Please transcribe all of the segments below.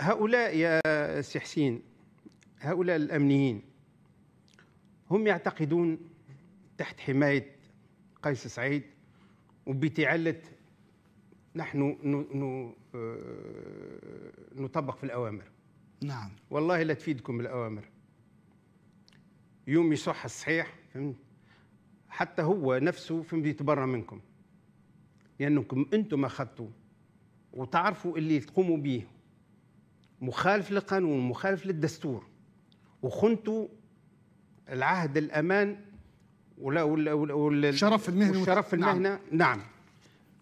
هؤلاء يا سي حسين هؤلاء الأمنيين هم يعتقدون تحت حماية قيس سعيد وبتعلة نحن آه، نطبق في الأوامر. نعم. والله لا تفيدكم الأوامر. يوم يصح الصحيح فهمت؟ حتى هو نفسه فهمت؟ يتبرى منكم. لأنكم أنتم أخذتوا وتعرفوا اللي تقوموا به مخالف للقانون مخالف للدستور. وخنتوا العهد الأمان ولا ولا ولا شرف المهنة والشرف المهنه نعم. نعم.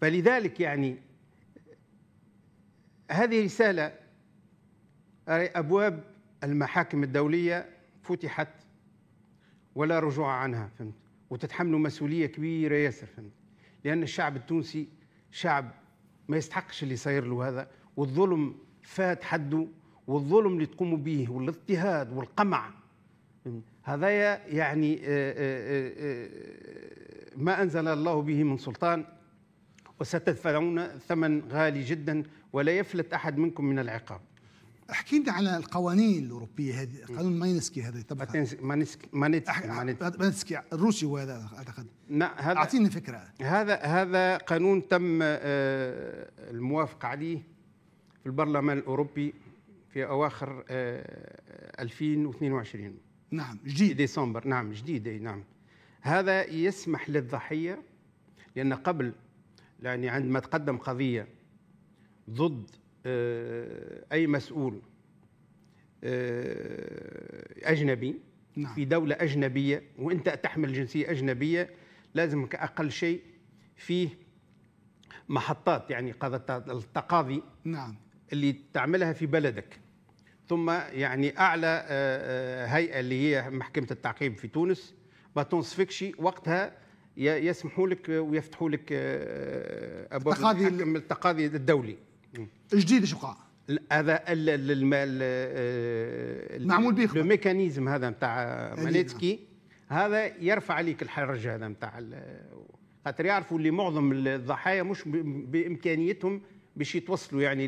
فلذلك يعني هذه رسالة أبواب المحاكم الدولية فتحت ولا رجوع عنها فهمت؟ وتتحملوا مسؤولية كبيرة ياسر فهمت؟ لأن الشعب التونسي شعب ما يستحقش اللي صاير له هذا والظلم فات حده والظلم اللي تقوموا به والاضطهاد والقمع. هذايا يعني آه، آه، آه، ما أنزل الله به من سلطان. وستدفعون ثمن غالي جدا ولا يفلت أحد منكم من العقاب. احكي لنا على القوانين الأوروبية هذه قانون ماينسكي هذا طبعا ماغنيتسكي ماغنيتسكي الروسي هو هذا أعتقد. هذا أعطيني فكرة. هذا هذا قانون تم الموافقة عليه. في البرلمان الأوروبي في أواخر 2022 نعم جديد. ديسمبر. نعم جديد نعم. هذا يسمح للضحية لأن قبل يعني عندما تقدم قضية ضد آه، أي مسؤول آه، أجنبي نعم. في دولة أجنبية وأنت تحمل جنسية أجنبية لازم أقل شيء فيه محطات يعني التقاضي. نعم. اللي تعملها في بلدك. ثم يعني أعلى آه، آه، هيئة اللي هي محكمة التعقيب في تونس ما تنصفكش وقتها يسمحوا لك ويفتحوا لك آه، أبواب التقاضي التقاضي الدولي. جديد شو قاع هذا معمول به ال mécanisme هذا نتاع ماغنيتسكي. هذا يرفع عليك الحرج هذا نتاع خاطر يعرفوا اللي معظم الضحايا مش بإمكانيتهم باش يتوصلوا يعني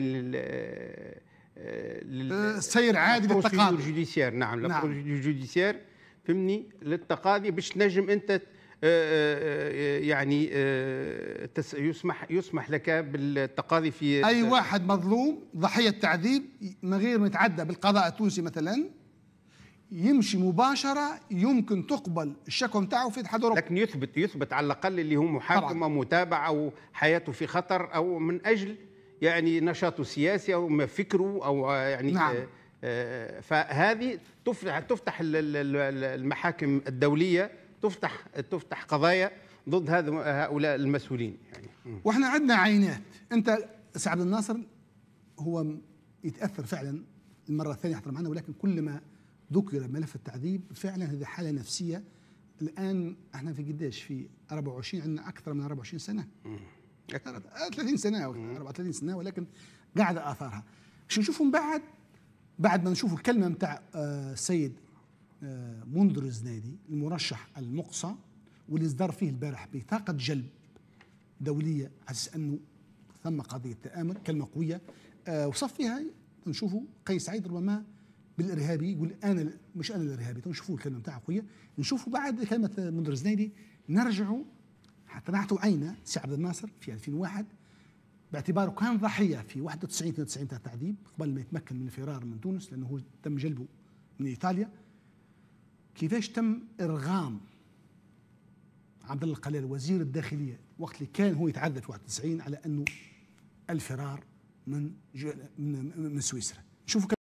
سير عادي للتقاضي. ال judiciaire نعم نعم. ال judiciaire فهمني؟ للتقاضي باش تنجم أنت آه، آه، يعني آه، يسمح يسمح لك بالتقاضي في أي واحد مظلوم ضحية تعذيب من غير ما يتعدى بالقضاء التونسي مثلا يمشي مباشرة يمكن تقبل الشكوى نتاعه في اتحاد أوروبا. لكن يثبت يثبت على الأقل اللي هو محاكم أو متابع أو حياته في خطر أو من أجل يعني نشاطه السياسي أو فكره أو يعني نعم. آه، فهذه تفتح تفتح المحاكم الدولية تفتح تفتح قضايا ضد هؤلاء المسؤولين يعني. وإحنا عندنا عينات. أنت سعد الناصر هو يتأثر فعلا المرة الثانية يحضر معنا ولكن كلما ذكر ملف التعذيب فعلا هذه حالة نفسية. الآن إحنا في قديش؟ في 24 عندنا أكثر من 24 سنة. 30 سنة أو 34 سنة ولكن قاعدة آثارها. شو نشوفهم بعد؟ بعد ما نشوف الكلمة نتاع السيد آه، آه، منذر الزنادي المرشح المقصى واللي اصدر فيه البارح بطاقة جلب دولية أساس أنه ثم قضية تامر كلمة قوية آه، وصف فيها نشوفوا قيس سعيد ربما بالإرهابي يقول أنا مش أنا الإرهابي نشوفوا الكلمة نتاعه قوية. نشوفوا بعد كلمة منذر الزنادي نرجعوا حتى نعطوا عينه سي عبد الناصر في 2001 باعتباره كان ضحية في 91 92 تاع التعذيب قبل ما يتمكن من الفرار من تونس لأنه هو تم جلبه من إيطاليا. كيفاش تم إرغام عبد الله القلال وزير الداخلية وقت اللي كان هو يتعذب في 91 على أنه الفرار من من من سويسرا؟ نشوفوا